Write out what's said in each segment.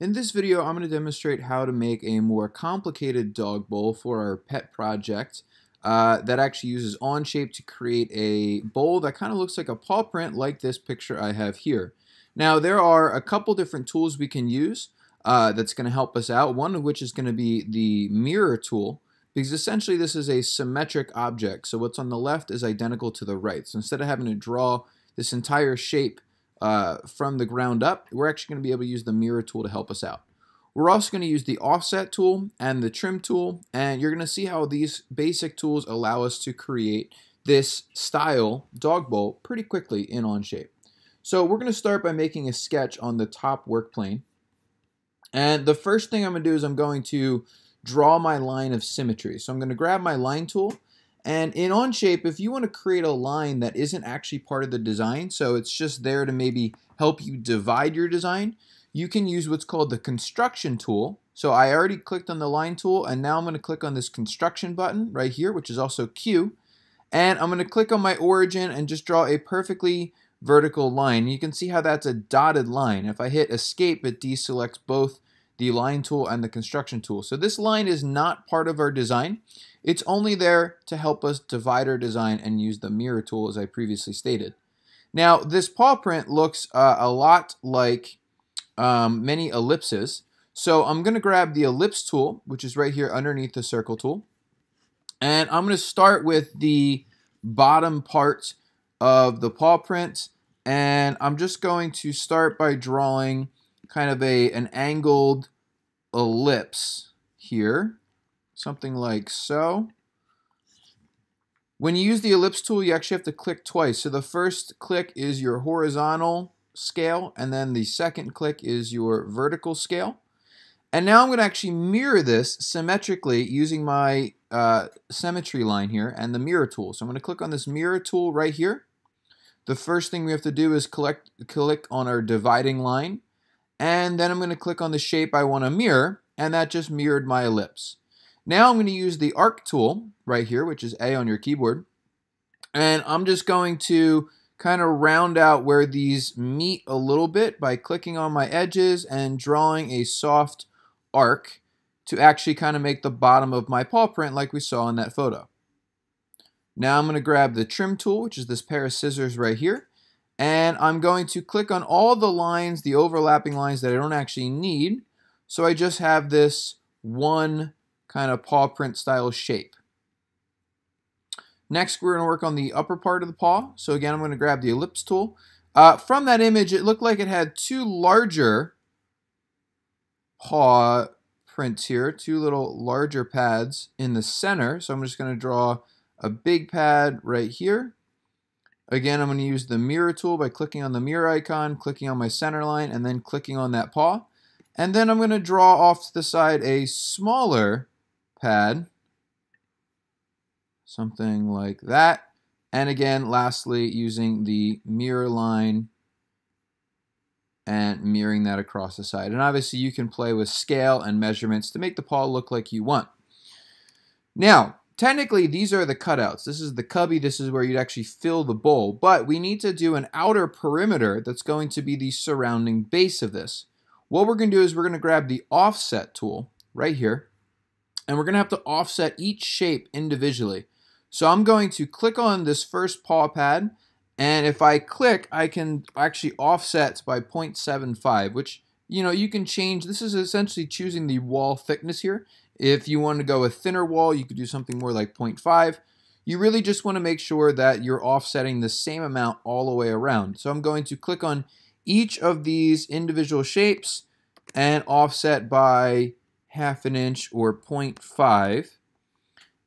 In this video, I'm going to demonstrate how to make a more complicated dog bowl for our pet project uh, that actually uses Onshape to create a bowl that kind of looks like a paw print like this picture I have here. Now, there are a couple different tools we can use uh, that's going to help us out, one of which is going to be the mirror tool, because essentially this is a symmetric object. So what's on the left is identical to the right. So instead of having to draw this entire shape uh, from the ground up, we're actually going to be able to use the mirror tool to help us out. We're also going to use the offset tool and the trim tool, and you're going to see how these basic tools allow us to create this style dog bowl pretty quickly in Onshape. So we're going to start by making a sketch on the top work plane. And the first thing I'm going to do is I'm going to draw my line of symmetry. So I'm going to grab my line tool and in Onshape, if you want to create a line that isn't actually part of the design, so it's just there to maybe help you divide your design, you can use what's called the construction tool. So I already clicked on the line tool, and now I'm going to click on this construction button right here, which is also Q. And I'm going to click on my origin and just draw a perfectly vertical line. You can see how that's a dotted line. If I hit escape, it deselects both the line tool and the construction tool. So this line is not part of our design. It's only there to help us divide our design and use the mirror tool as I previously stated. Now this paw print looks uh, a lot like um, many ellipses. So I'm going to grab the ellipse tool, which is right here underneath the circle tool. And I'm going to start with the bottom part of the paw print. And I'm just going to start by drawing kind of a an angled ellipse here something like so. When you use the ellipse tool, you actually have to click twice. So the first click is your horizontal scale, and then the second click is your vertical scale. And now I'm going to actually mirror this symmetrically using my uh, symmetry line here and the mirror tool. So I'm going to click on this mirror tool right here. The first thing we have to do is collect, click on our dividing line. And then I'm going to click on the shape I want to mirror, and that just mirrored my ellipse. Now I'm going to use the arc tool right here, which is A on your keyboard. And I'm just going to kind of round out where these meet a little bit by clicking on my edges and drawing a soft arc to actually kind of make the bottom of my paw print like we saw in that photo. Now I'm going to grab the trim tool, which is this pair of scissors right here, and I'm going to click on all the lines, the overlapping lines that I don't actually need, so I just have this one kind of paw print style shape. Next, we're going to work on the upper part of the paw. So again, I'm going to grab the ellipse tool. Uh, from that image, it looked like it had two larger paw prints here, two little larger pads in the center. So I'm just going to draw a big pad right here. Again, I'm going to use the mirror tool by clicking on the mirror icon, clicking on my center line, and then clicking on that paw. And then I'm going to draw off to the side a smaller pad. Something like that. And again, lastly, using the mirror line and mirroring that across the side. And obviously you can play with scale and measurements to make the paw look like you want. Now, technically these are the cutouts. This is the cubby, this is where you'd actually fill the bowl, but we need to do an outer perimeter that's going to be the surrounding base of this. What we're going to do is we're going to grab the offset tool right here, and we're going to have to offset each shape individually. So I'm going to click on this first paw pad, and if I click, I can actually offset by 0.75, which, you know, you can change. This is essentially choosing the wall thickness here. If you want to go a thinner wall, you could do something more like 0.5. You really just want to make sure that you're offsetting the same amount all the way around. So I'm going to click on each of these individual shapes and offset by half an inch or 0.5.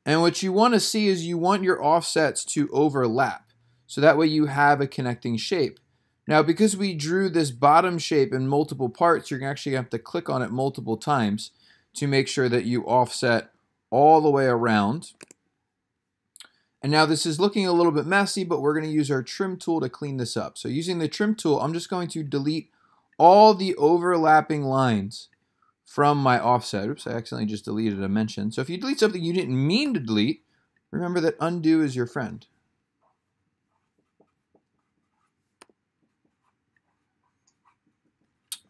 And what you want to see is you want your offsets to overlap. So that way you have a connecting shape. Now because we drew this bottom shape in multiple parts, you're actually going to have to click on it multiple times to make sure that you offset all the way around. And now this is looking a little bit messy, but we're going to use our trim tool to clean this up. So using the trim tool, I'm just going to delete all the overlapping lines from my offset. Oops, I accidentally just deleted a mention. So if you delete something you didn't mean to delete, remember that undo is your friend.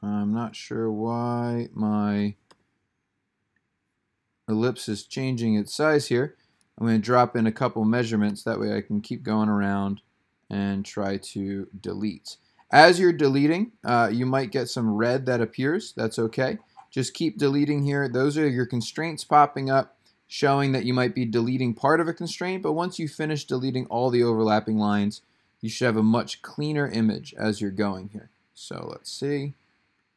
I'm not sure why my ellipse is changing its size here. I'm going to drop in a couple measurements. That way I can keep going around and try to delete. As you're deleting, uh, you might get some red that appears. That's okay. Just keep deleting here. Those are your constraints popping up, showing that you might be deleting part of a constraint. But once you finish deleting all the overlapping lines, you should have a much cleaner image as you're going here. So let's see.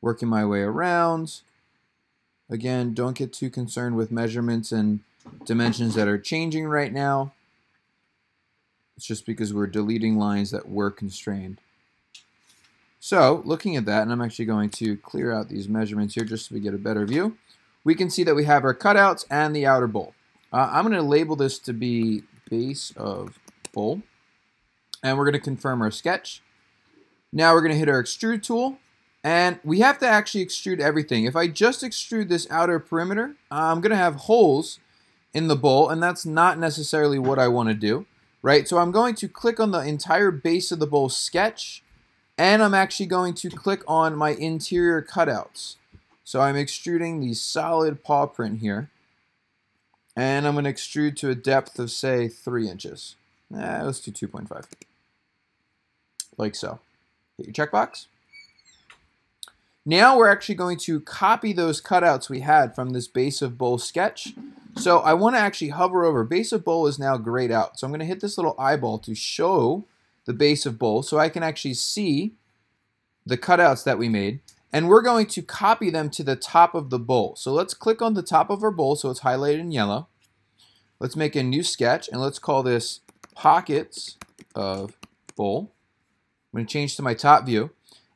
Working my way around. Again, don't get too concerned with measurements and dimensions that are changing right now. It's just because we're deleting lines that were constrained. So looking at that, and I'm actually going to clear out these measurements here just so we get a better view, we can see that we have our cutouts and the outer bowl. Uh, I'm going to label this to be base of bowl, and we're going to confirm our sketch. Now we're going to hit our extrude tool, and we have to actually extrude everything. If I just extrude this outer perimeter, I'm going to have holes in the bowl, and that's not necessarily what I want to do, right? So I'm going to click on the entire base of the bowl sketch, and I'm actually going to click on my interior cutouts. So I'm extruding the solid paw print here. And I'm going to extrude to a depth of, say, 3 inches. Eh, let's do 2.5. Like so. Hit your checkbox. Now we're actually going to copy those cutouts we had from this base of bowl sketch. So I want to actually hover over. Base of bowl is now grayed out. So I'm going to hit this little eyeball to show the base of bowl so I can actually see the cutouts that we made. And we're going to copy them to the top of the bowl. So let's click on the top of our bowl so it's highlighted in yellow. Let's make a new sketch and let's call this pockets of bowl. I'm going to change to my top view.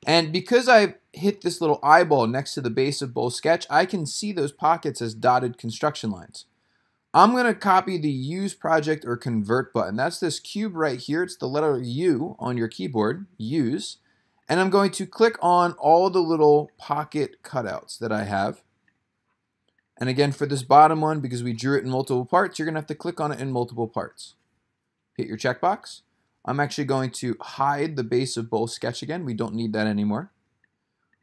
And because I've hit this little eyeball next to the base of bowl sketch, I can see those pockets as dotted construction lines. I'm going to copy the use project or convert button. That's this cube right here. It's the letter U on your keyboard, use. And I'm going to click on all the little pocket cutouts that I have. And again, for this bottom one, because we drew it in multiple parts, you're going to have to click on it in multiple parts. Hit your checkbox. I'm actually going to hide the base of bowl sketch again. We don't need that anymore.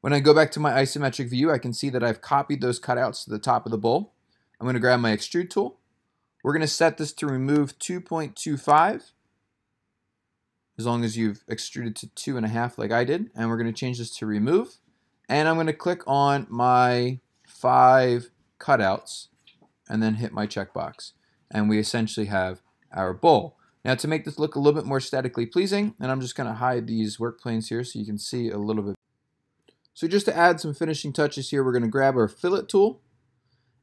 When I go back to my isometric view, I can see that I've copied those cutouts to the top of the bowl. I'm going to grab my extrude tool. We're going to set this to remove 2.25 as long as you've extruded to 2.5 like I did. And we're going to change this to remove. And I'm going to click on my five cutouts and then hit my checkbox. And we essentially have our bowl. Now to make this look a little bit more statically pleasing, and I'm just going to hide these work planes here so you can see a little bit. So just to add some finishing touches here, we're going to grab our fillet tool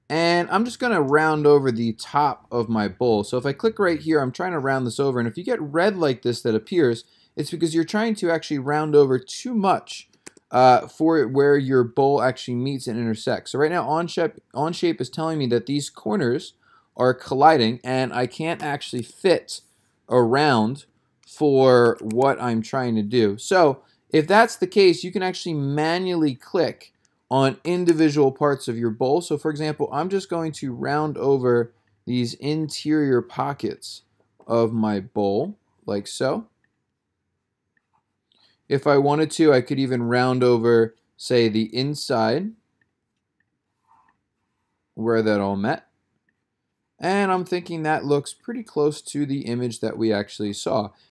and I'm just going to round over the top of my bowl. So if I click right here, I'm trying to round this over. And if you get red like this that appears, it's because you're trying to actually round over too much uh, for where your bowl actually meets and intersects. So right now Onshape, Onshape is telling me that these corners are colliding and I can't actually fit around for what I'm trying to do. So if that's the case, you can actually manually click on individual parts of your bowl. So for example, I'm just going to round over these interior pockets of my bowl, like so. If I wanted to, I could even round over, say, the inside where that all met. And I'm thinking that looks pretty close to the image that we actually saw.